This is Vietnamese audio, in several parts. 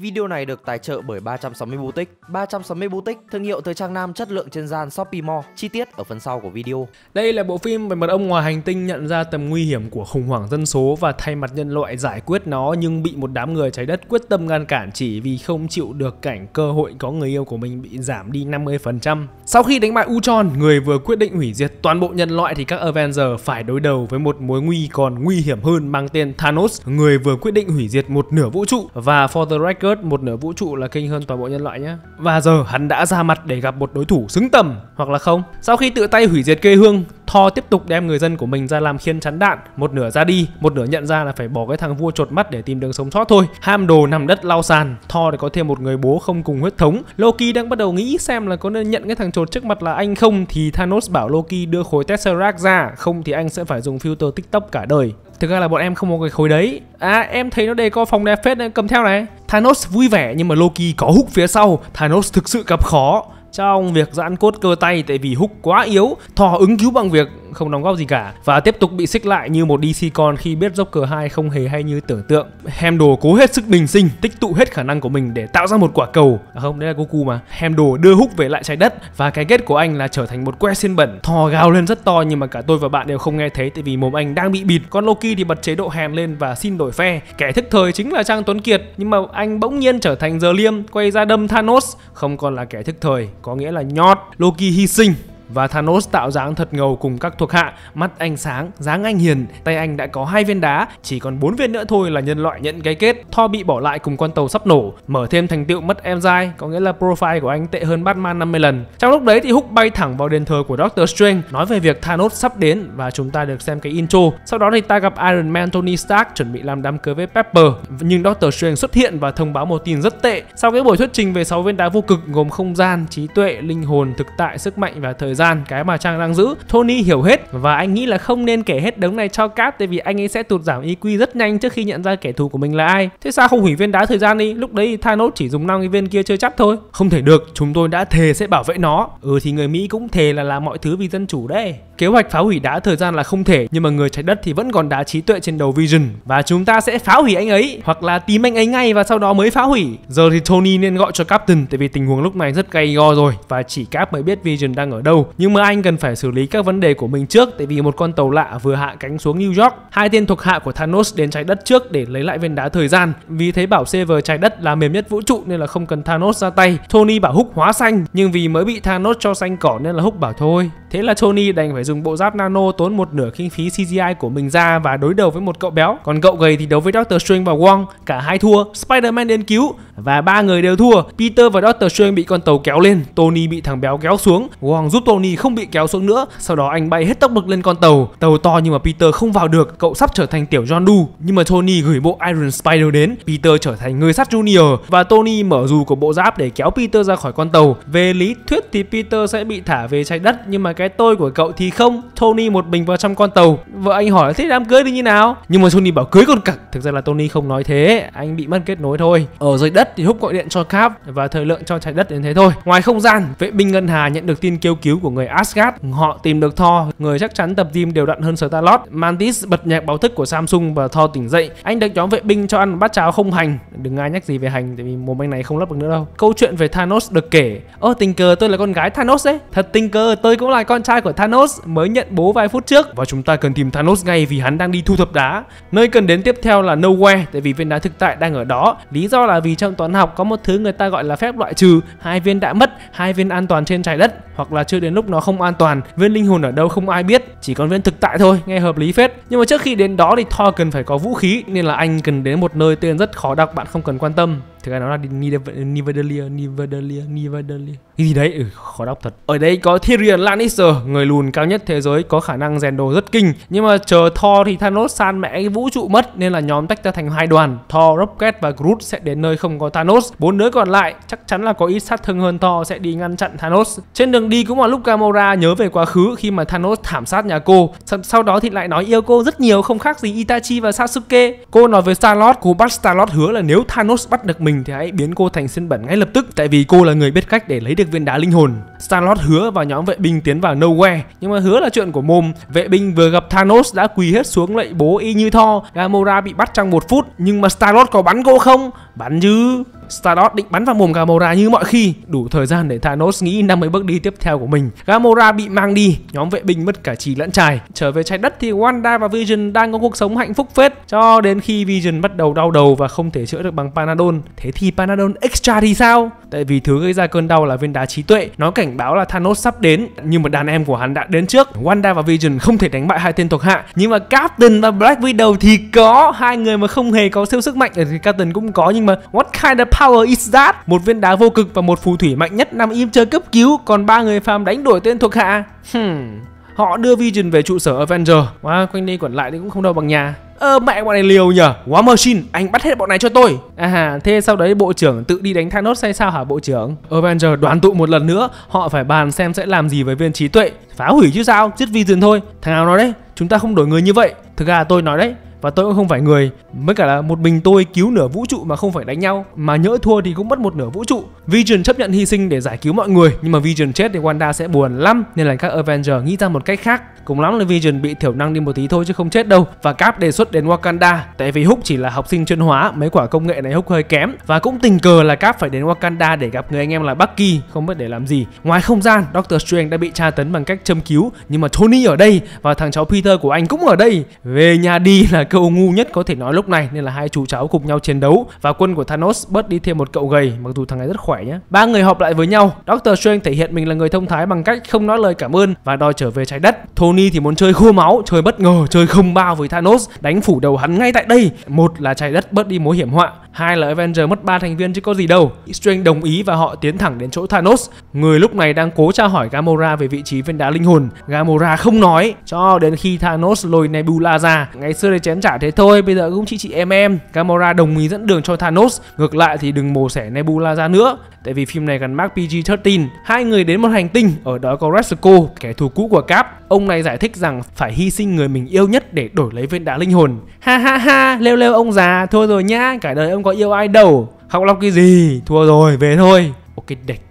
Video này được tài trợ bởi 360 Boutique. 360 Boutique, thương hiệu thời trang nam chất lượng trên gian Shopee Mall. Chi tiết ở phần sau của video. Đây là bộ phim về một ông ngoài hành tinh nhận ra tầm nguy hiểm của khủng hoảng dân số và thay mặt nhân loại giải quyết nó nhưng bị một đám người trái đất quyết tâm ngăn cản chỉ vì không chịu được cảnh cơ hội có người yêu của mình bị giảm đi 50%. Sau khi đánh bại Ultron, người vừa quyết định hủy diệt toàn bộ nhân loại thì các Avengers phải đối đầu với một mối nguy còn nguy hiểm hơn mang tên Thanos, người vừa quyết định hủy diệt một nửa vũ trụ và for the record một nửa vũ trụ là kinh hơn toàn bộ nhân loại nhé. Và giờ hắn đã ra mặt để gặp một đối thủ xứng tầm hoặc là không. Sau khi tự tay hủy diệt quê hương, Thor tiếp tục đem người dân của mình ra làm khiên chắn đạn, một nửa ra đi, một nửa nhận ra là phải bỏ cái thằng vua chột mắt để tìm đường sống sót thôi. Ham đồ nằm đất lau sàn, Thor thì có thêm một người bố không cùng huyết thống. Loki đang bắt đầu nghĩ xem là có nên nhận cái thằng chột trước mặt là anh không thì Thanos bảo Loki đưa khối Tesseract ra, không thì anh sẽ phải dùng filter TikTok cả đời. Thực ra là bọn em không có cái khối đấy À em thấy nó đề co phòng đẹp phết nên cầm theo này Thanos vui vẻ nhưng mà Loki có húc phía sau Thanos thực sự gặp khó trong việc giãn cốt cơ tay tại vì húc quá yếu thò ứng cứu bằng việc không đóng góp gì cả và tiếp tục bị xích lại như một DC con khi biết Joker 2 không hề hay như tưởng tượng. Hemdo cố hết sức bình sinh, tích tụ hết khả năng của mình để tạo ra một quả cầu. À không, đấy là Goku mà. Hemdo đưa húc về lại trái đất và cái kết của anh là trở thành một que xiên bẩn. Thò gào lên rất to nhưng mà cả tôi và bạn đều không nghe thấy tại vì mồm anh đang bị bịt. Còn Loki thì bật chế độ hèn lên và xin đổi phe. Kẻ thức thời chính là Trang Tuấn Kiệt nhưng mà anh bỗng nhiên trở thành giờ liêm quay ra đâm Thanos, không còn là kẻ thức thời, có nghĩa là nhọt. Loki hy sinh và Thanos tạo dáng thật ngầu cùng các thuộc hạ, mắt anh sáng, dáng anh hiền, tay anh đã có hai viên đá, chỉ còn bốn viên nữa thôi là nhân loại nhận cái kết. Thor bị bỏ lại cùng con tàu sắp nổ, mở thêm thành tựu mất em dai, có nghĩa là profile của anh tệ hơn Batman 50 lần. Trong lúc đấy thì Hulk bay thẳng vào đền thờ của Doctor Strange, nói về việc Thanos sắp đến và chúng ta được xem cái intro. Sau đó thì ta gặp Iron Man Tony Stark chuẩn bị làm đám cưới với Pepper, nhưng Doctor Strange xuất hiện và thông báo một tin rất tệ. Sau cái buổi thuyết trình về 6 viên đá vô cực gồm không gian, trí tuệ, linh hồn, thực tại, sức mạnh và thời gian cái mà Trang đang giữ. Tony hiểu hết và anh nghĩ là không nên kể hết đống này cho Cap tại vì anh ấy sẽ tụt giảm EQ rất nhanh trước khi nhận ra kẻ thù của mình là ai. Thế sao không hủy viên đá thời gian đi? Lúc đấy Thanos chỉ dùng năm cái viên kia chơi chắc thôi. Không thể được, chúng tôi đã thề sẽ bảo vệ nó. Ừ thì người Mỹ cũng thề là làm mọi thứ vì dân chủ đấy. Kế hoạch phá hủy đá thời gian là không thể nhưng mà người trái đất thì vẫn còn đá trí tuệ trên đầu Vision và chúng ta sẽ phá hủy anh ấy hoặc là tìm anh ấy ngay và sau đó mới phá hủy. Giờ thì Tony nên gọi cho Captain tại vì tình huống lúc này rất gay go rồi và chỉ Cap mới biết Vision đang ở đâu. Nhưng mà anh cần phải xử lý các vấn đề của mình trước, tại vì một con tàu lạ vừa hạ cánh xuống New York. Hai tên thuộc hạ của Thanos đến trái đất trước để lấy lại viên đá thời gian. Vì thấy bảo Sever trái đất là mềm nhất vũ trụ nên là không cần Thanos ra tay. Tony bảo Hulk hóa xanh, nhưng vì mới bị Thanos cho xanh cỏ nên là Hulk bảo thôi. Thế là Tony đành phải dùng bộ giáp nano tốn một nửa kinh phí CGI của mình ra và đối đầu với một cậu béo. Còn cậu gầy thì đấu với Doctor Strange và Wong, cả hai thua. Spider-Man đến cứu và ba người đều thua. Peter và Doctor Strange bị con tàu kéo lên, Tony bị thằng béo kéo xuống. Wong giúp Tony không bị kéo xuống nữa. Sau đó anh bay hết tốc lực lên con tàu. Tàu to nhưng mà Peter không vào được, cậu sắp trở thành tiểu John Doe. Nhưng mà Tony gửi bộ Iron Spider đến, Peter trở thành người sắt Junior và Tony mở dù của bộ giáp để kéo Peter ra khỏi con tàu. Về lý thuyết thì Peter sẽ bị thả về trái đất nhưng mà cái tôi của cậu thì không. Tony một mình vào trong con tàu. Vợ anh hỏi thế đám cưới thì như nào? Nhưng mà Tony bảo cưới con cặc. Thực ra là Tony không nói thế, anh bị mất kết nối thôi. Ở dưới đất thì hút gọi điện cho Cap và thời lượng cho trái đất đến thế thôi. Ngoài không gian, vệ binh ngân hà nhận được tin kêu cứu của người Asgard. Họ tìm được Thor, người chắc chắn tập gym đều đặn hơn Star-Lord. Mantis bật nhạc báo thức của Samsung và Thor tỉnh dậy. Anh được nhóm vệ binh cho ăn bát cháo không hành. Đừng ai nhắc gì về hành tại vì mồm anh này không lấp được nữa đâu. Câu chuyện về Thanos được kể. Ơ tình cờ tôi là con gái Thanos đấy. Thật tình cờ tôi cũng là con trai của Thanos mới nhận bố vài phút trước và chúng ta cần tìm Thanos ngay vì hắn đang đi thu thập đá. Nơi cần đến tiếp theo là Nowhere tại vì viên đá thực tại đang ở đó. Lý do là vì trong toán học có một thứ người ta gọi là phép loại trừ, hai viên đã mất, hai viên an toàn trên trái đất hoặc là chưa đến lúc nó không an toàn. Viên linh hồn ở đâu không ai biết, chỉ còn viên thực tại thôi, nghe hợp lý phết. Nhưng mà trước khi đến đó thì Thor cần phải có vũ khí nên là anh cần đến một nơi tên rất khó đọc bạn không cần quan tâm thực ra nó là Nidavellir Nidavellir Nidavellir cái gì đấy? Ừ, khó đọc thật. Ở đây có Tyrion Lannister người lùn cao nhất thế giới có khả năng rèn đồ rất kinh. Nhưng mà chờ Thor thì Thanos san mẹ cái vũ trụ mất nên là nhóm tách ra thành hai đoàn. Thor, Rocket và Groot sẽ đến nơi không có Thanos. Bốn đứa còn lại chắc chắn là có ít sát thương hơn Thor sẽ đi ngăn chặn Thanos. Trên đường đi cũng là lúc Gamora nhớ về quá khứ khi mà Thanos thảm sát nhà cô. Sau đó thì lại nói yêu cô rất nhiều không khác gì Itachi và Sasuke. Cô nói với Star-Lord cô bắt Star-Lord hứa là nếu Thanos bắt được mình thì hãy biến cô thành sân bẩn ngay lập tức, tại vì cô là người biết cách để lấy được viên đá linh hồn. Star-Lord hứa và nhóm vệ binh tiến vào Nowhere, nhưng mà hứa là chuyện của mồm. Vệ binh vừa gặp Thanos đã quỳ hết xuống lạy bố y như Thor. Gamora bị bắt trong một phút, nhưng mà Star-Lord có bắn cô không? Bắn chứ. Stardust định bắn vào mồm Gamora như mọi khi, đủ thời gian để Thanos nghĩ 50 bước đi tiếp theo của mình. Gamora bị mang đi, nhóm vệ binh mất cả trì lẫn trài. Trở về trái đất thì Wanda và Vision đang có cuộc sống hạnh phúc phết cho đến khi Vision bắt đầu đau đầu và không thể chữa được bằng Panadol. Thế thì Panadol Extra thì sao? Tại vì thứ gây ra cơn đau là viên đá trí tuệ, nó cảnh báo là Thanos sắp đến, nhưng mà đàn em của hắn đã đến trước. Wanda và Vision không thể đánh bại hai tên thuộc hạ, nhưng mà Captain và Black Widow thì có hai người mà không hề có siêu sức mạnh ở thì Captain cũng có nhưng mà what kind of power is that? Một viên đá vô cực và một phù thủy mạnh nhất nằm im chơi cấp cứu, còn ba người phàm đánh đuổi tên thuộc hạ. Hmm. Họ đưa Vision về trụ sở Avenger. Wow, quanh đây quẩn lại thì cũng không đâu bằng nhà. Ơ mẹ bọn này liều nhở War Machine anh bắt hết bọn này cho tôi. À thế sau đấy bộ trưởng tự đi đánh Thanos hay sao hả bộ trưởng? Avenger đoàn tụ một lần nữa Họ phải bàn xem sẽ làm gì với viên trí tuệ. Phá hủy chứ sao? Giết Vision thôi. Thằng nào nói đấy? Chúng ta không đổi người như vậy. Thực ra tôi nói đấy và tôi cũng không phải người, mới cả là một mình tôi cứu nửa vũ trụ mà không phải đánh nhau. Mà nhỡ thua thì cũng mất một nửa vũ trụ. Vision chấp nhận hy sinh để giải cứu mọi người. Nhưng mà Vision chết thì Wanda sẽ buồn lắm. Nên là các Avenger nghĩ ra một cách khác. Cùng lắm là Vision bị thiểu năng đi một tí thôi chứ không chết đâu. Và Cap đề xuất đến Wakanda. Tại vì Húc chỉ là học sinh chuyên hóa, mấy quả công nghệ này Húc hơi kém. Và cũng tình cờ là Cap phải đến Wakanda để gặp người anh em là Bucky, không biết để làm gì. Ngoài không gian, Doctor Strange đã bị tra tấn bằng cách châm cứu. Nhưng mà Tony ở đây và thằng cháu Peter của anh cũng ở đây. Về nhà đi là câu ngu nhất có thể nói lúc này, nên là hai chú cháu cùng nhau chiến đấu và quân của Thanos bớt đi thêm một cậu gầy, mặc dù thằng này rất khỏe nhé ba người họp lại với nhau, Doctor Strange thể hiện mình là người thông thái bằng cách không nói lời cảm ơn và đòi trở về trái đất. Tony thì muốn chơi khô máu, chơi bất ngờ, chơi không bao với Thanos, đánh phủ đầu hắn ngay tại đây. Một là trái đất bớt đi mối hiểm họa, hai là Avenger mất ba thành viên chứ có gì đâu. Strange đồng ý và họ tiến thẳng đến chỗ Thanos. Người lúc này đang cố tra hỏi Gamora về vị trí viên đá linh hồn. Gamora không nói, cho đến khi Thanos lôi Nebula ra. Ngày xưa đây chén trả thế thôi. Bây giờ cũng chỉ chị em em, Gamora đồng ý dẫn đường cho Thanos. Ngược lại thì đừng mổ xẻ Nebula ra nữa. Tại vì phim này gần mark PG-13 hai người đến một hành tinh, ở đó có Resco kẻ thù cũ của Cap. Ông này giải thích rằng phải hy sinh người mình yêu nhất để đổi lấy viên đá linh hồn. Ha ha ha leo leo ông già, thôi rồi nhá, cả đời ông có yêu ai đâu. Học lóc cái gì? Thua rồi, về thôi. Ok địch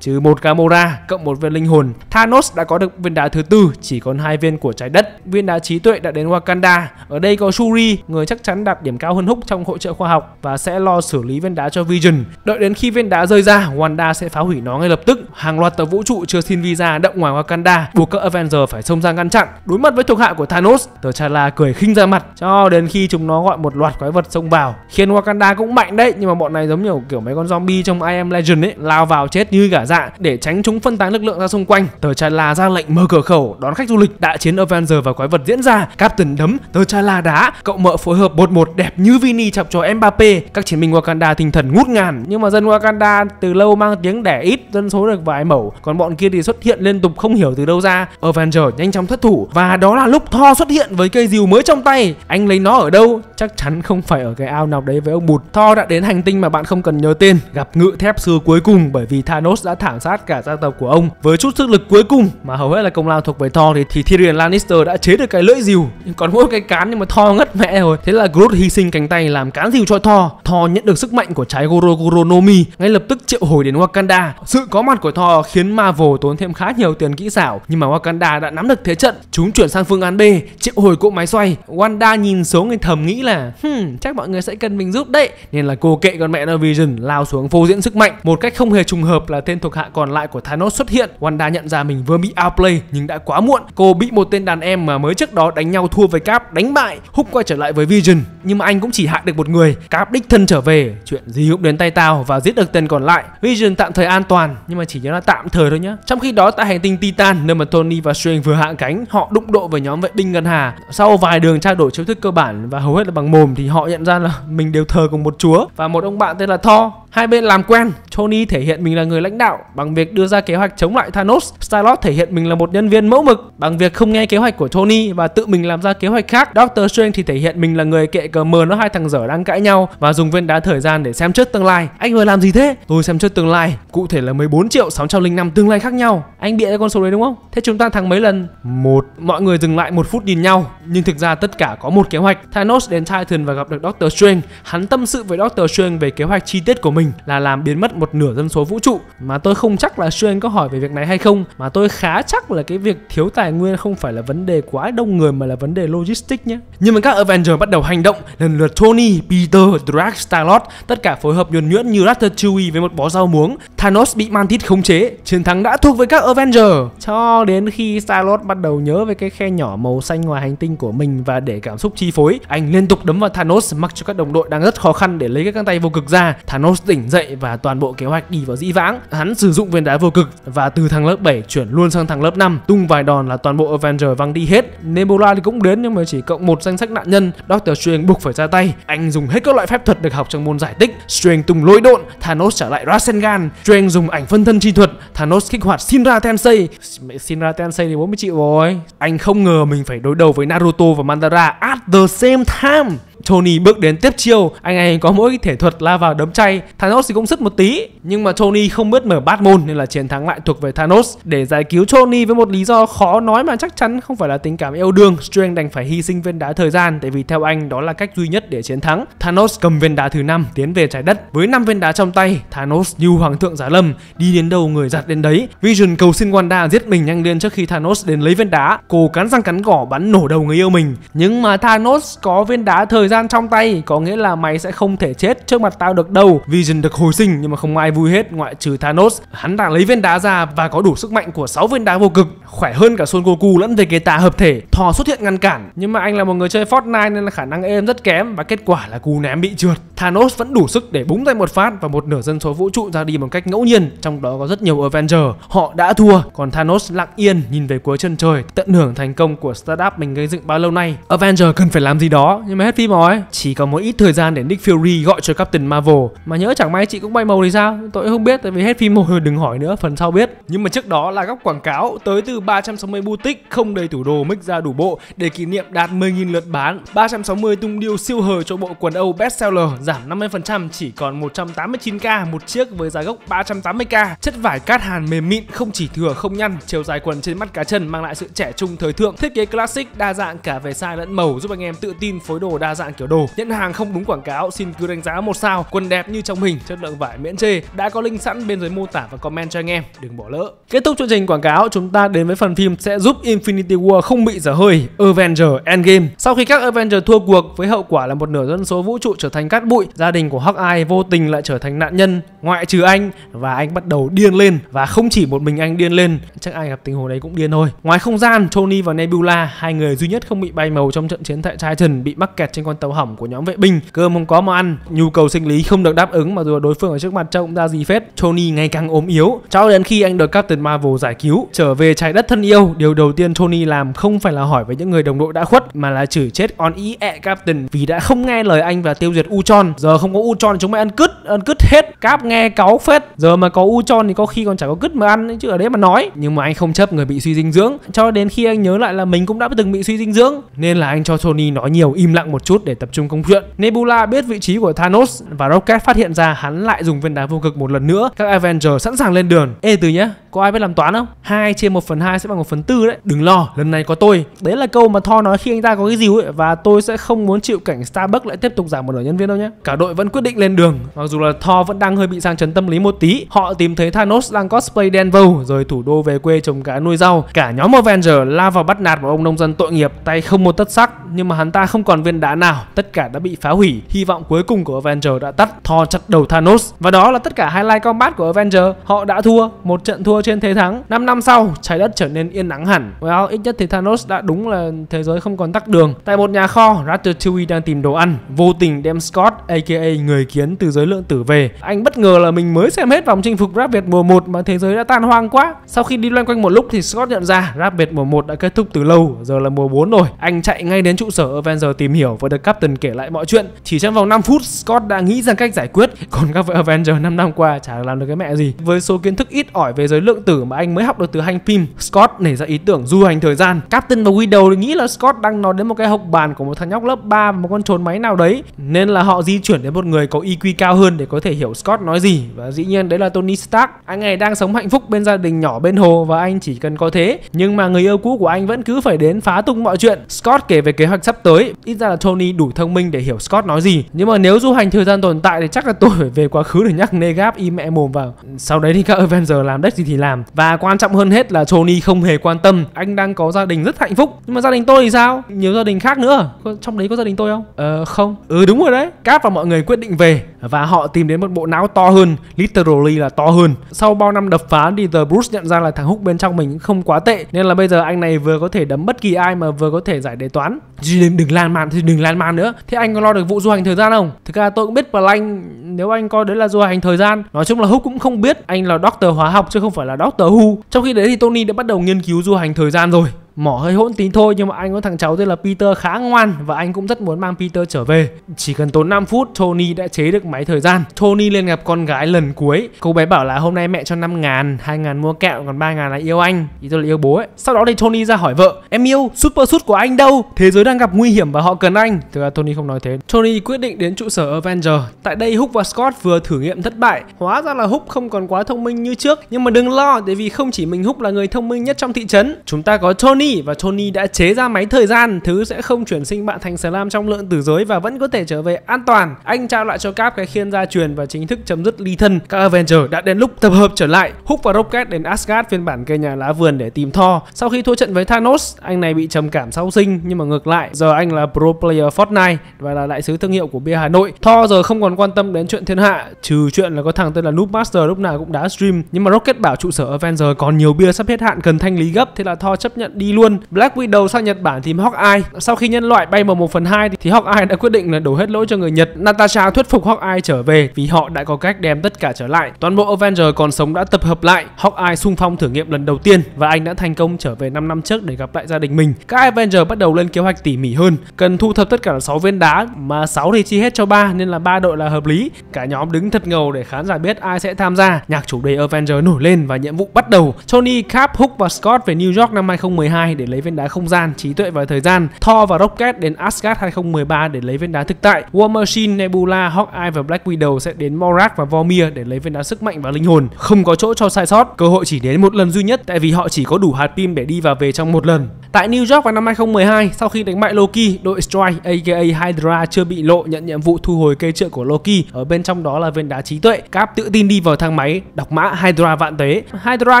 trừ một Gamora cộng một viên linh hồn. Thanos đã có được viên đá thứ tư, chỉ còn hai viên của trái đất. Viên đá trí tuệ đã đến Wakanda. Ở đây có Shuri, người chắc chắn đạt điểm cao hơn Húc trong hỗ trợ khoa học và sẽ lo xử lý viên đá cho Vision. Đợi đến khi viên đá rơi ra, Wanda sẽ phá hủy nó ngay lập tức. Hàng loạt tàu vũ trụ chưa xin visa động ngoài Wakanda, buộc các Avengers phải xông ra ngăn chặn. Đối mặt với thuộc hạ của Thanos, T'Challa cười khinh ra mặt cho đến khi chúng nó gọi một loạt quái vật xông vào. Khiến Wakanda cũng mạnh đấy, nhưng mà bọn này giống như kiểu mấy con zombie trong I Am Legend ấy, lao vào chết như cả dạ để tránh chúng phân tán lực lượng ra xung quanh. Tờ Trai La ra lệnh mở cửa khẩu đón khách du lịch. Đại chiến Avengers và quái vật diễn ra. Captain đấm, Tờ Trai La đá, cậu mợ phối hợp bột một đẹp như Vini chọc cho Mbappe. Các chiến binh Wakanda tinh thần ngút ngàn, nhưng mà dân Wakanda từ lâu mang tiếng đẻ ít, dân số được vài mẩu, còn bọn kia thì xuất hiện liên tục không hiểu từ đâu ra. Avengers nhanh chóng thất thủ và đó là lúc Thor xuất hiện với cây rìu mới trong tay. Anh lấy nó ở đâu? Chắc chắn không phải ở cái ao nào đấy với ông Bụt. Thor đã đến hành tinh mà bạn không cần nhớ tên, gặp ngự thép xưa cuối cùng bởi vì Thanos đã thảm sát cả gia tộc của ông. Với chút sức lực cuối cùng mà hầu hết là công lao thuộc về Thor thì, thì Tyrion Lannister đã chế được cái lưỡi rìu còn mỗi cái cán nhưng mà Thor ngất mẹ rồi. Thế là Groot hy sinh cánh tay làm cán rìu cho Thor. Thor nhận được sức mạnh của trái Goro Goro Nomi ngay lập tức triệu hồi đến Wakanda. Sự có mặt của Thor khiến Marvel tốn thêm khá nhiều tiền kỹ xảo. Nhưng mà Wakanda đã nắm được thế trận. Chúng chuyển sang phương án B triệu hồi cỗ máy xoay. Wanda nhìn số người thầm nghĩ là hmm, chắc mọi người sẽ cần mình giúp đấy. Nên là cô kệ con mẹ nó Vision lao xuống phô diễn sức mạnh. Một cách không hề trùng hợp là tên thuộc hạ còn lại của Thanos xuất hiện. Wanda nhận ra mình vừa bị outplay nhưng đã quá muộn. Cô bị một tên đàn em mà mới trước đó đánh nhau thua với Cap đánh bại. Húc quay trở lại với Vision nhưng mà anh cũng chỉ hại được một người. Cap đích thân trở về, chuyện gì cũng đến tay tao và giết được tên còn lại. Vision tạm thời an toàn nhưng mà chỉ nhớ là tạm thời thôi nhá. Trong khi đó tại hành tinh Titan nơi mà Tony và Strange vừa hạ cánh, họ đụng độ với nhóm vệ binh ngân hà. Sau vài đường trao đổi chiêu thức cơ bản và hầu hết là bằng mồm thì họ nhận ra là mình đều thờ cùng một chúa và một ông bạn tên là Thor. Hai bên làm quen, Tony thể hiện mình là người lãnh đạo bằng việc đưa ra kế hoạch chống lại Thanos. Star-Lord thể hiện mình là một nhân viên mẫu mực bằng việc không nghe kế hoạch của Tony và tự mình làm ra kế hoạch khác. Doctor Strange thì thể hiện mình là người kệ cờ mờ nó hai thằng dở đang cãi nhau và dùng viên đá thời gian để xem trước tương lai. Anh vừa làm gì thế? Tôi xem trước tương lai. Cụ thể là 14 triệu 605 tương lai khác nhau. Anh bịa ra con số đấy đúng không? Thế chúng ta thắng mấy lần? Một. Mọi người dừng lại một phút nhìn nhau, nhưng thực ra tất cả có một kế hoạch. Thanos đến Titan và gặp được Doctor Strange. Hắn tâm sự với Doctor Strange về kế hoạch chi tiết của mình mình là làm biến mất một nửa dân số vũ trụ mà tôi không chắc là xuyên có hỏi về việc này hay không mà tôi khá chắc là cái việc thiếu tài nguyên không phải là vấn đề quá đông người mà là vấn đề logistics nhé. Nhưng mà các Avengers bắt đầu hành động lần lượt Tony, Peter, Drax, Star-Lord tất cả phối hợp nhuần nhuyễn như Ratatouille với một bó rau muống. Thanos bị Mantis khống chế, chiến thắng đã thuộc về các Avengers. Cho đến khi Star-Lord bắt đầu nhớ về cái khe nhỏ màu xanh ngoài hành tinh của mình và để cảm xúc chi phối, anh liên tục đấm vào Thanos mặc cho các đồng đội đang rất khó khăn để lấy cái găng tay vô cực ra. Thanos tỉnh dậy và toàn bộ kế hoạch đi vào dĩ vãng. Hắn sử dụng viên đá vô cực và từ thằng lớp 7 chuyển luôn sang thằng lớp 5, tung vài đòn là toàn bộ Avenger văng đi hết. Nebula thì cũng đến nhưng mà chỉ cộng một danh sách nạn nhân. Doctor Strange buộc phải ra tay. Anh dùng hết các loại phép thuật được học trong môn giải tích. Strange tung lôi độn, Thanos trả lại Rasengan. Strange dùng ảnh phân thân chi thuật, Thanos kích hoạt Shinra Tensei. Mẹ Shinra Tensei thì bố mới chịu rồi. Anh không ngờ mình phải đối đầu với Naruto và Madara at the same time. Tony bước đến tiếp chiêu. Anh ấy có mỗi thể thuật la vào đấm chay. Thanos thì cũng sức một tí. Nhưng mà Tony không biết mở bát môn Nên là chiến thắng lại thuộc về Thanos. Để giải cứu Tony với một lý do khó nói Mà chắc chắn không phải là tình cảm yêu đương, Strange đành phải hy sinh viên đá thời gian. Tại vì theo anh, đó là cách duy nhất để chiến thắng. Thanos cầm viên đá thứ năm, tiến về trái đất. Với năm viên đá trong tay, Thanos như hoàng thượng giá lâm, Đi đến đâu người giặt đến đấy. Vision cầu xin Wanda giết mình nhanh lên trước khi Thanos đến lấy viên đá. Cô cắn răng cắn cỏ bắn nổ đầu người yêu mình. Nhưng mà Thanos có viên đá thời gian trong tay, có nghĩa là mày sẽ không thể chết trước mặt tao được đâu. Vision được hồi sinh nhưng mà không ai vui hết, ngoại trừ Thanos. Hắn đã lấy viên đá ra và có đủ sức mạnh của 6 viên đá vô cực, khỏe hơn cả Son Goku lẫn Vegeta hợp thể. Thor xuất hiện ngăn cản, nhưng mà anh là một người chơi Fortnite nên là khả năng êm rất kém và kết quả là cú ném bị trượt. Thanos vẫn đủ sức để búng tay một phát và một nửa dân số vũ trụ ra đi một cách ngẫu nhiên, trong đó có rất nhiều Avenger. Họ đã thua, còn Thanos lặng yên nhìn về cuối chân trời, tận hưởng thành công của startup mình gây dựng bao lâu nay. Avenger cần phải làm gì đó, nhưng mà hết phim rồi chỉ còn một ít thời gian để Nick Fury gọi cho Captain Marvel. Mà nhớ chẳng may chị cũng bay màu thì sao? Tôi không biết, tại vì hết phim rồi đừng hỏi nữa, phần sau biết. Nhưng mà trước đó là góc quảng cáo tới từ 360 boutique không đầy tủ đồ mic ra đủ bộ để kỷ niệm đạt 10.000 lượt bán. 360 tung điêu siêu hời cho bộ quần Âu bestseller, giảm 50% chỉ còn 189k một chiếc với giá gốc 380k chất vải cát hàn mềm mịn, không chỉ thừa không nhăn, chiều dài quần trên mắt cá chân mang lại sự trẻ trung thời thượng. Thiết kế classic, đa dạng cả về size lẫn màu, giúp anh em tự tin phối đồ đa dạng kiểu đồ. Nhận hàng không đúng quảng cáo, xin cứ đánh giá một sao. Quần đẹp như trong hình, chất lượng vải miễn chê. Đã có link sẵn bên dưới mô tả và comment cho anh em. Đừng bỏ lỡ. Kết thúc chương trình quảng cáo, chúng ta đến với phần phim sẽ giúp Infinity War không bị dở hơi. Avenger Endgame. Sau khi các Avenger thua cuộc, với hậu quả là một nửa dân số vũ trụ trở thành cát bụi, gia đình của Hawkeye vô tình lại trở thành nạn nhân, ngoại trừ anh, và anh bắt đầu điên lên. Và không chỉ một mình anh điên lên, chắc ai gặp tình huống đấy cũng điên thôi. Ngoài không gian, Tony và Nebula, hai người duy nhất không bị bay màu trong trận chiến tại Titan bị mắc kẹt trên con tàu hỏng của nhóm vệ binh. Cơm không có mà ăn, nhu cầu sinh lý không được đáp ứng mà dù đối phương ở trước mặt trông ra gì phết. Tony ngày càng ốm yếu. Cho đến khi anh được Captain Marvel giải cứu, trở về trái đất thân yêu, điều đầu tiên Tony làm không phải là hỏi với những người đồng đội đã khuất, mà là chửi chết on ý ẹ Captain vì đã không nghe lời anh và tiêu diệt Ultron. Giờ không có Ultron chúng mày ăn cứt ăn cứt hết. Cap nghe cáu phết. Giờ mà có Ultron thì có khi còn chả có cứt mà ăn chứ, ở đấy mà nói. Nhưng mà anh không chấp người bị suy dinh dưỡng. Cho đến khi anh nhớ lại là mình cũng đã từng bị suy dinh dưỡng. Nên là anh cho Tony nói nhiều, im lặng một chút để tập trung công chuyện Nebula biết vị trí của Thanos và Rocket phát hiện ra hắn lại dùng viên đá vô cực một lần nữa. Các Avengers sẵn sàng lên đường. Ê từ nhá, có ai biết làm toán không? 2 chia 1 phần 2 sẽ bằng 1 phần 4 đấy. Đừng lo, lần này có tôi. Đấy là câu mà Thor nói khi anh ta có cái dìu ấy và tôi sẽ không muốn chịu cảnh Starbucks lại tiếp tục giảm một nửa nhân viên đâu nhé. Cả đội vẫn quyết định lên đường. Mặc dù là Thor vẫn đang hơi bị sang chấn tâm lý một tí. Họ tìm thấy Thanos đang cosplay Denver rồi thủ đô về quê trồng cá nuôi rau. Cả nhóm Avenger la vào bắt nạt một ông nông dân tội nghiệp, tay không một tất sắc nhưng mà hắn ta không còn viên đá nào. Tất cả đã bị phá hủy. Hy vọng cuối cùng của Avenger đã tắt. Thor chặt đầu Thanos và đó là tất cả highlight combat của Avenger. Họ đã thua, một trận thua trên thế thắng. 5 năm sau, trái đất trở nên yên ắng hẳn. Well, ít nhất thì Thanos đã đúng là thế giới không còn tắc đường. Tại một nhà kho, Ratatouille đang tìm đồ ăn, vô tình đem Scott aka người kiến từ giới lượng tử về. Anh bất ngờ là mình mới xem hết vòng chinh phục Rap Việt mùa 1 mà thế giới đã tan hoang quá. Sau khi đi loanh quanh một lúc thì Scott nhận ra Rap Việt mùa 1 đã kết thúc từ lâu, giờ là mùa 4 rồi. Anh chạy ngay đến trụ sở Avenger tìm hiểu và được Captain kể lại mọi chuyện. Chỉ trong vòng 5 phút, Scott đã nghĩ ra cách giải quyết, còn các vị Avenger 5 năm qua chả làm được cái mẹ gì. Với số kiến thức ít ỏi về giới lượng tử mà anh mới học được từ hành phim, Scott nảy ra ý tưởng du hành thời gian. Captain và Widow nghĩ là Scott đang nói đến một cái hộp bàn của một thằng nhóc lớp 3 và một con trốn máy nào đấy, nên là họ di chuyển đến một người có IQ cao hơn để có thể hiểu Scott nói gì và dĩ nhiên đấy là Tony Stark. Anh này đang sống hạnh phúc bên gia đình nhỏ bên hồ và anh chỉ cần có thế, nhưng mà người yêu cũ của anh vẫn cứ phải đến phá tung mọi chuyện. Scott kể về kế hoạch sắp tới, ít ra là Tony Tony đủ thông minh để hiểu Scott nói gì. Nhưng mà nếu du hành thời gian tồn tại thì chắc là tôi phải về quá khứ để nhắc Negap im mẹ mồm vào. Sau đấy thì các Avenger làm đất gì thì làm. Và quan trọng hơn hết là Tony không hề quan tâm. Anh đang có gia đình rất hạnh phúc. Nhưng mà gia đình tôi thì sao? Nhiều gia đình khác nữa. Trong đấy có gia đình tôi không? Ờ không. Ừ đúng rồi đấy. Cap và mọi người quyết định về và họ tìm đến một bộ não to hơn, literally là to hơn. Sau bao năm đập phá thì The Bruce nhận ra là thằng Hook bên trong mình không quá tệ nên là bây giờ anh này vừa có thể đấm bất kỳ ai mà vừa có thể giải đề toán. Đừng, đừng lan man thì đừng lan man nữa. Thế anh có lo được vụ du hành thời gian không? Thực ra tôi cũng biết Blank nếu anh coi đấy là du hành thời gian. Nói chung là Húc cũng không biết anh là doctor hóa học chứ không phải là doctor Who. Trong khi đấy thì Tony đã bắt đầu nghiên cứu du hành thời gian rồi mỏ hơi hỗn tí thôi nhưng mà anh có thằng cháu tên là Peter khá ngoan và anh cũng rất muốn mang Peter trở về. Chỉ cần tốn 5 phút Tony đã chế được máy thời gian. Tony lên gặp con gái lần cuối. Cô bé bảo là hôm nay mẹ cho 5 ngàn, 2 ngàn mua kẹo còn 3 ngàn là yêu anh. Ý tôi là yêu bố ấy. Sau đó thì Tony ra hỏi vợ Em yêu super suit của anh đâu? Thế giới đang gặp nguy hiểm và họ cần anh. Thực ra Tony không nói thế. Tony quyết định đến trụ sở Avenger. Tại đây Hook và Scott vừa thử nghiệm thất bại. Hóa ra là Hook không còn quá thông minh như trước. Nhưng mà đừng lo tại vì không chỉ mình Hook là người thông minh nhất trong thị trấn. Chúng ta có Tony Tony và Tony đã chế ra máy thời gian, thứ sẽ không chuyển sinh bạn thành Slam trong lượng tử giới và vẫn có thể trở về an toàn. Anh trao lại cho Cap cái khiên gia truyền và chính thức chấm dứt ly thân. Các Avenger đã đến lúc tập hợp trở lại. Hulk và Rocket đến Asgard phiên bản cây nhà lá vườn để tìm Thor. Sau khi thua trận với Thanos, anh này bị trầm cảm sau sinh nhưng mà ngược lại, giờ anh là pro player Fortnite và là đại sứ thương hiệu của bia Hà Nội. Thor giờ không còn quan tâm đến chuyện thiên hạ, trừ chuyện là có thằng tên là Noob Master lúc nào cũng đá stream. Nhưng mà Rocket bảo trụ sở Avenger còn nhiều bia sắp hết hạn cần thanh lý gấp, thế là Thor chấp nhận đi luôn. Black Widow sang Nhật Bản tìm Hawkeye. Sau khi nhân loại bay vào 1 phần 2 thì Hawkeye đã quyết định là đổ hết lỗi cho người Nhật. Natasha thuyết phục Hawkeye trở về vì họ đã có cách đem tất cả trở lại. Toàn bộ Avenger còn sống đã tập hợp lại. Hawkeye sung phong thử nghiệm lần đầu tiên và anh đã thành công trở về 5 năm trước để gặp lại gia đình mình. Các Avenger bắt đầu lên kế hoạch tỉ mỉ hơn. Cần thu thập tất cả 6 viên đá mà 6 thì chi hết cho 3 nên là ba đội là hợp lý. Cả nhóm đứng thật ngầu để khán giả biết ai sẽ tham gia. Nhạc chủ đề Avenger nổi lên và nhiệm vụ bắt đầu. Tony, Cap, Hook và Scott về New York năm 2012 để lấy viên đá không gian, trí tuệ và thời gian. Thor và Rocket đến Asgard 2013 để lấy viên đá thực tại. War Machine, Nebula, Hawkeye và Black Widow sẽ đến Morat và Vormir để lấy viên đá sức mạnh và linh hồn. Không có chỗ cho sai sót, cơ hội chỉ đến một lần duy nhất tại vì họ chỉ có đủ hạt pin để đi và về trong một lần. Tại New York vào năm 2012, sau khi đánh bại Loki, đội Strike aka Hydra chưa bị lộ nhận nhiệm vụ thu hồi cây trượng của Loki. Ở bên trong đó là viên đá trí tuệ. Cap tự tin đi vào thang máy, đọc mã Hydra vạn tế. Hydra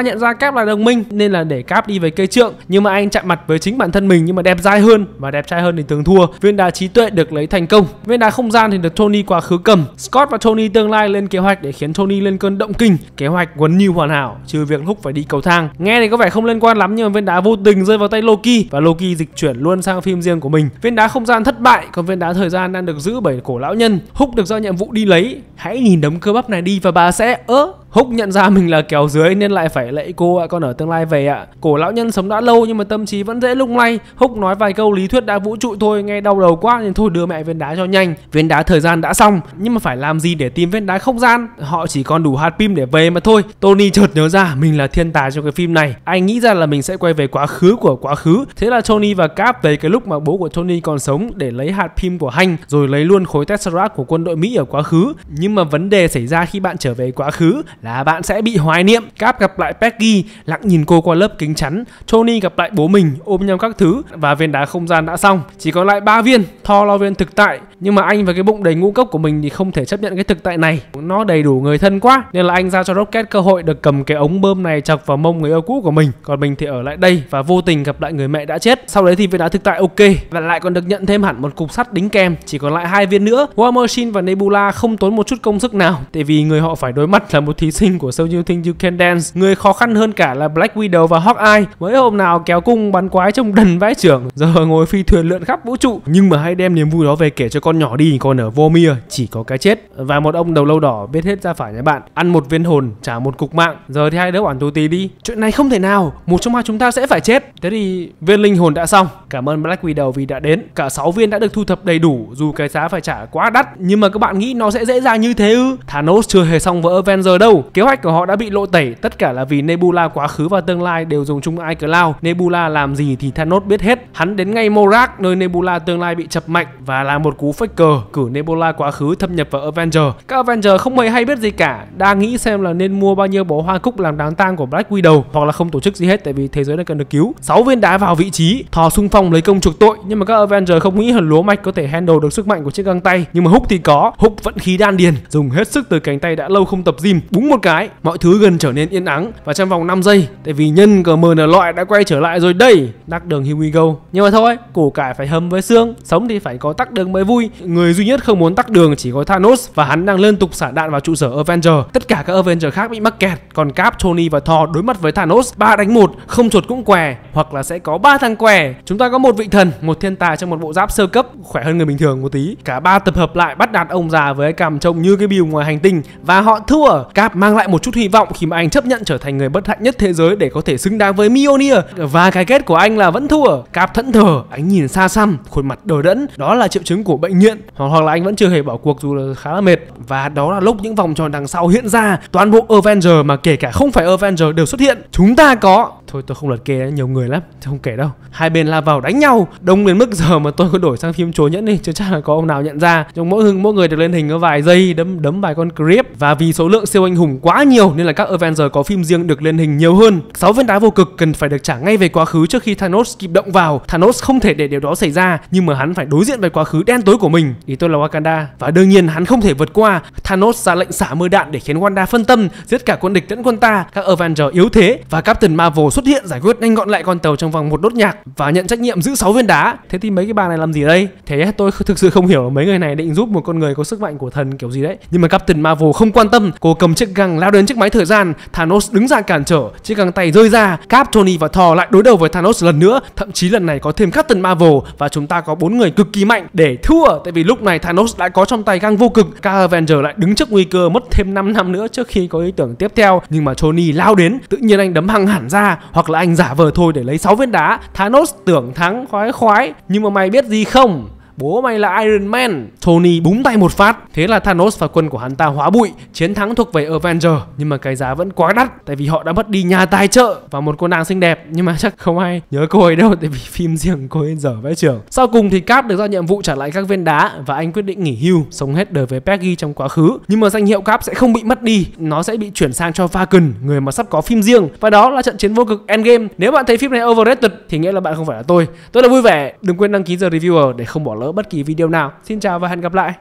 nhận ra Cap là đồng minh nên là để Cap đi về cây trượng, nhưng mà anh chạm mặt với chính bản thân mình nhưng mà đẹp dai hơn và đẹp trai hơn thì thường thua. Viên đá trí tuệ được lấy thành công. Viên đá không gian thì được Tony quá khứ cầm. Scott và Tony tương lai lên kế hoạch để khiến Tony lên cơn động kinh. Kế hoạch quấn như hoàn hảo, trừ việc lúc phải đi cầu thang. Nghe thì có vẻ không liên quan lắm nhưng mà viên đá vô tình rơi vào tay Loki và Loki dịch chuyển luôn sang phim riêng của mình. Viên đá không gian thất bại, còn viên đá thời gian đang được giữ bởi cổ lão nhân. Húc được giao nhiệm vụ đi lấy. Hãy nhìn đống cơ bắp này đi và bà sẽ ớ Húc nhận ra mình là kéo dưới nên lại phải lạy cô ạ, con ở tương lai về ạ. Cổ lão nhân sống đã lâu nhưng mà tâm trí vẫn dễ lung lay. Húc nói vài câu lý thuyết đa vũ trụ thôi, nghe đau đầu quá nên thôi đưa mẹ viên đá cho nhanh. Viên đá thời gian đã xong, nhưng mà phải làm gì để tìm viên đá không gian? Họ chỉ còn đủ hạt pin để về mà thôi. Tony chợt nhớ ra mình là thiên tài trong cái phim này. Anh nghĩ ra là mình sẽ quay về quá khứ của quá khứ. Thế là Tony và Cap về cái lúc mà bố của Tony còn sống để lấy hạt pin của Hanh, rồi lấy luôn khối Tesseract của quân đội Mỹ ở quá khứ. Nhưng mà vấn đề xảy ra khi bạn trở về quá khứ là bạn sẽ bị hoài niệm. Cap gặp lại Peggy, lặng nhìn cô qua lớp kính chắn. Tony gặp lại bố mình, ôm nhau các thứ và viên đá không gian đã xong. Chỉ còn lại ba viên. Thor lo viên thực tại, nhưng mà anh và cái bụng đầy ngũ cốc của mình thì không thể chấp nhận cái thực tại này. Nó đầy đủ người thân quá, nên là anh giao cho Rocket cơ hội được cầm cái ống bơm này chọc vào mông người yêu cũ của mình. Còn mình thì ở lại đây và vô tình gặp lại người mẹ đã chết. Sau đấy thì viên đá thực tại ok và lại còn được nhận thêm hẳn một cục sắt đính kèm. Chỉ còn lại hai viên nữa. War Machine và Nebula không tốn một chút công sức nào, tại vì người họ phải đối mặt là một thí sinh của So You Think You Can Dance. Người khó khăn hơn cả là Black Widow và Hawkeye. Mới hôm nào kéo cung bắn quái trong đần vãi trưởng, giờ ngồi phi thuyền lượn khắp vũ trụ. Nhưng mà hãy đem niềm vui đó về kể cho con nhỏ đi, còn ở Vomir chỉ có cái chết. Và một ông đầu lâu đỏ biết hết ra phải nhà bạn, ăn một viên hồn trả một cục mạng. Giờ thì hai đứa bản tù tì đi. Chuyện này không thể nào, một trong hai chúng ta sẽ phải chết. Thế thì viên linh hồn đã xong. Cảm ơn Black Widow vì đã đến. Cả 6 viên đã được thu thập đầy đủ, dù cái giá phải trả quá đắt. Nhưng mà các bạn nghĩ nó sẽ dễ dàng như thế ư? Thanos chưa hề xong với Avenger đâu. Kế hoạch của họ đã bị lộ tẩy, tất cả là vì Nebula quá khứ và tương lai đều dùng chung iCloud. Nebula làm gì thì Thanos biết hết. Hắn đến ngay Morak nơi Nebula tương lai bị chập mạnh và làm một cú faker cử Nebula quá khứ thâm nhập vào Avenger. Các Avenger không hề hay biết gì cả, đang nghĩ xem là nên mua bao nhiêu bó hoa cúc làm đám tang của Black Widow hoặc là không tổ chức gì hết tại vì thế giới đang cần được cứu. 6 viên đá vào vị trí, thò xung phong lấy công chuộc tội nhưng mà các Avenger không nghĩ hẳn lúa mạch có thể handle được sức mạnh của chiếc găng tay nhưng mà Húc thì có, Húc vận khí đan điền, dùng hết sức từ cánh tay đã lâu không tập gym, búng một cái, mọi thứ gần trở nên yên ắng và trong vòng 5 giây tại vì nhân GMN loại đã quay trở lại rồi đây, tắc đường here we go. Nhưng mà thôi, củ cải phải hầm với xương, sống thì phải có tắc đường mới vui. Người duy nhất không muốn tắc đường chỉ có Thanos và hắn đang liên tục xả đạn vào trụ sở Avenger. Tất cả các Avenger khác bị mắc kẹt, còn Cap, Tony và Thor đối mặt với Thanos ba đánh một, không chuột cũng què, hoặc là sẽ có ba thằng què. Chúng ta có một vị thần, một thiên tài trong một bộ giáp sơ cấp, khỏe hơn người bình thường một tí. Cả ba tập hợp lại bắt đạt ông già với cái cằm trông như cái bìu ngoài hành tinh và họ thua. Cap mang lại một chút hy vọng khi mà anh chấp nhận trở thành người bất hạnh nhất thế giới để có thể xứng đáng với Mjolnir. Và cái kết của anh là vẫn thua. Cap thẫn thờ, anh nhìn xa xăm, khuôn mặt đờ đẫn, đó là triệu chứng của bệnh nghiện. Hoặc, hoặc là anh vẫn chưa hề bỏ cuộc dù là khá là mệt. Và đó là lúc những vòng tròn đằng sau hiện ra. Toàn bộ Avenger mà kể cả không phải Avenger đều xuất hiện. Chúng ta có thôi tôi không lật kê nhiều người lắm. Không kể đâu. Hai bên la vào đánh nhau. Đông đến mức giờ mà tôi có đổi sang phim chối nhẫn đi chứ chắc là có ông nào nhận ra. Trong mỗi hưng mỗi người được lên hình có vài giây đấm đấm vài con creep và vì số lượng siêu anh hùng quá nhiều nên là các Avenger có phim riêng được lên hình nhiều hơn. Sáu viên đá vô cực cần phải được trả ngay về quá khứ trước khi Thanos kịp động vào. Thanos không thể để điều đó xảy ra, nhưng mà hắn phải đối diện với quá khứ đen tối của mình. Ý tôi là Wakanda. Và đương nhiên hắn không thể vượt qua. Thanos ra lệnh xả mưa đạn để khiến Wanda phân tâm, giết cả quân địch lẫn quân ta. Các Avenger yếu thế và Captain Marvel xuất hiện giải quyết nhanh gọn lại con tàu trong vòng một đốt nhạc và nhận trách nhiệm giữ 6 viên đá. Thế thì mấy cái bà này làm gì đây? Thế tôi thực sự không hiểu mấy người này định giúp một con người có sức mạnh của thần kiểu gì đấy. Nhưng mà Captain Marvel không quan tâm. Cô cầm chiếc găng lao đến chiếc máy thời gian, Thanos đứng ra cản trở. Chiếc găng tay rơi ra, Cap Tony và Thor lại đối đầu với Thanos lần nữa. Thậm chí lần này có thêm Captain Marvel và chúng ta có bốn người cực kỳ mạnh để thua. Tại vì lúc này Thanos đã có trong tay găng vô cực. Các Avenger lại đứng trước nguy cơ mất thêm 5 năm nữa trước khi có ý tưởng tiếp theo. Nhưng mà Tony lao đến, tự nhiên anh đấm hăng hẳn ra, hoặc là anh giả vờ thôi để lấy 6 viên đá. Thanos tưởng thắng khoái khoái, nhưng mà mày biết gì không? Bố mày là Iron Man. Tony búng tay một phát. Thế là Thanos và quân của hắn ta hóa bụi Chiến thắng thuộc về Avenger. Nhưng mà cái giá vẫn quá đắt Tại vì họ đã mất đi nhà tài trợ Và một cô nàng xinh đẹp. Nhưng mà chắc không ai nhớ cô ấy đâu Tại vì phim riêng cô ấy dở vãi trưởng Sau cùng thì Cap được giao nhiệm vụ trả lại các viên đá Và anh quyết định nghỉ hưu Sống hết đời với Peggy trong quá khứ. Nhưng mà danh hiệu Cap sẽ không bị mất đi Nó sẽ bị chuyển sang cho Falcon Người mà sắp có phim riêng. Và đó là trận chiến vô cực Endgame. Nếu bạn thấy phim này overrated Thì nghĩa là bạn không phải là tôi. Tôi là vui vẻ. Đừng quên đăng ký giờ reviewer để không bỏ lỡ bất kỳ video nào. Xin chào và hẹn gặp lại.